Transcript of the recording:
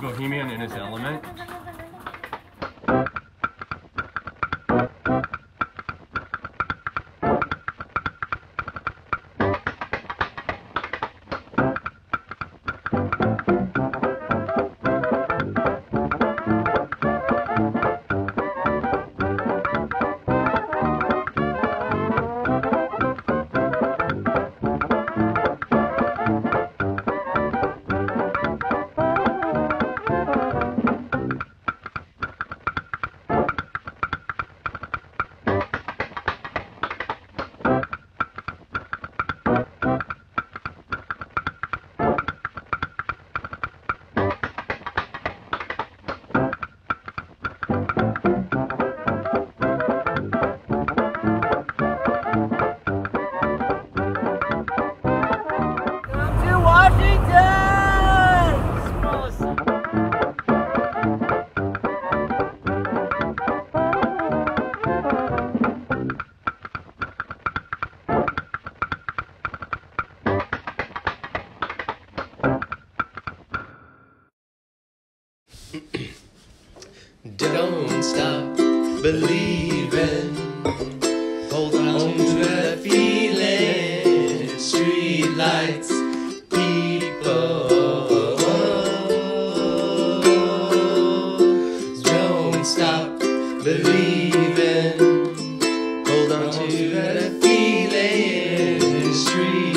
Bohemian in its element. Don't stop believing. Hold on to that feeling. Street lights, believing. Hold on to that feeling. History.